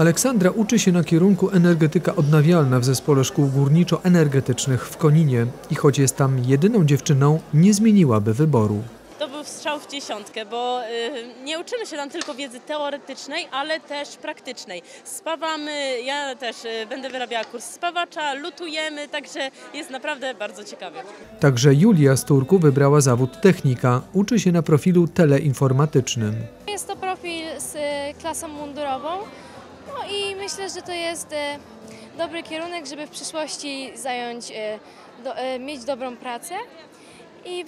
Aleksandra uczy się na kierunku energetyka odnawialna w zespole szkół górniczo-energetycznych w Koninie i choć jest tam jedyną dziewczyną, nie zmieniłaby wyboru. To był strzał w dziesiątkę, bo y, nie uczymy się tam tylko wiedzy teoretycznej, ale też praktycznej. Spawamy, ja też y, będę wyrabiała kurs spawacza, lutujemy, także jest naprawdę bardzo ciekawie. Także Julia z Turku wybrała zawód technika. Uczy się na profilu teleinformatycznym. Jest to profil z klasą mundurową. No i myślę, że to jest e, dobry kierunek, żeby w przyszłości zająć, e, do, e, mieć dobrą pracę i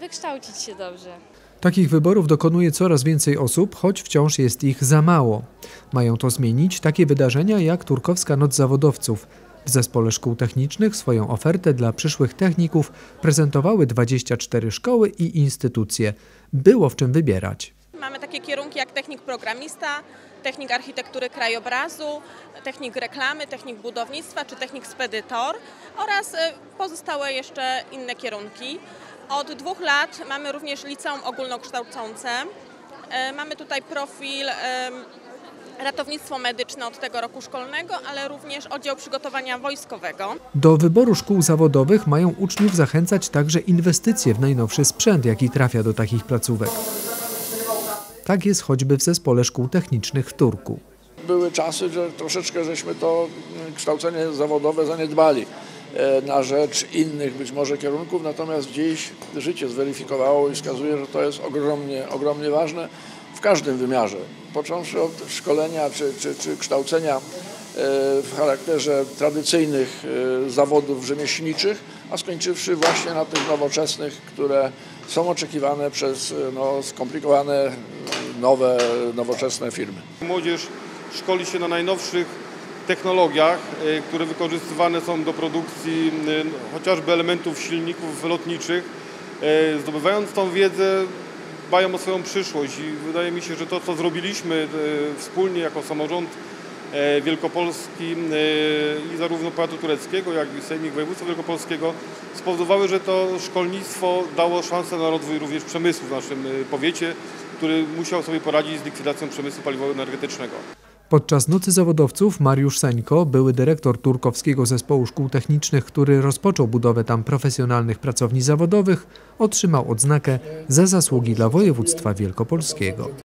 wykształcić się dobrze. Takich wyborów dokonuje coraz więcej osób, choć wciąż jest ich za mało. Mają to zmienić takie wydarzenia jak Turkowska Noc Zawodowców. W Zespole Szkół Technicznych swoją ofertę dla przyszłych techników prezentowały 24 szkoły i instytucje. Było w czym wybierać. Mamy takie kierunki jak technik programista, technik architektury krajobrazu, technik reklamy, technik budownictwa czy technik spedytor oraz e, pozostałe jeszcze inne kierunki. Od dwóch lat mamy również liceum ogólnokształcące. E, Mamy tutaj profil ratownictwo medyczne od tego roku szkolnego, ale również oddział przygotowania wojskowego. Do wyboru szkół zawodowych mają uczniów zachęcać także inwestycje w najnowszy sprzęt, jaki trafia do takich placówek. Tak jest choćby w Zespole Szkół Technicznych w Turku. były czasy, że troszeczkę żeśmy to mm, kształcenie zawodowe zaniedbali e, na rzecz innych być może kierunków, natomiast dziś życie zweryfikowało i wskazuje, że to jest ogromnie, ogromnie ważne w każdym wymiarze, począwszy od szkolenia czy, czy, czy kształcenia e, w charakterze tradycyjnych e, zawodów rzemieślniczych, a skończywszy właśnie na tych nowoczesnych, które są oczekiwane przez no, skomplikowane, nowe, nowoczesne firmy. Młodzież szkoli się na najnowszych technologiach, y, które wykorzystywane są do produkcji y, chociażby elementów silników lotniczych. Y, Zdobywając tą wiedzę, dbają o swoją przyszłość i wydaje mi się, że to, co zrobiliśmy wspólnie jako samorząd Wielkopolski i zarówno powiatu tureckiego, jak i Sejmik Województwa Wielkopolskiego spowodowały, że to szkolnictwo dało szansę na rozwój również przemysłu w naszym powiecie, który musiał sobie poradzić z likwidacją przemysłu paliwowo-energetycznego. Podczas Nocy Zawodowców Mariusz Seńko, były dyrektor Turkowskiego Zespołu Szkół Technicznych, który rozpoczął budowę tam profesjonalnych pracowni zawodowych, otrzymał odznakę za zasługi dla województwa wielkopolskiego.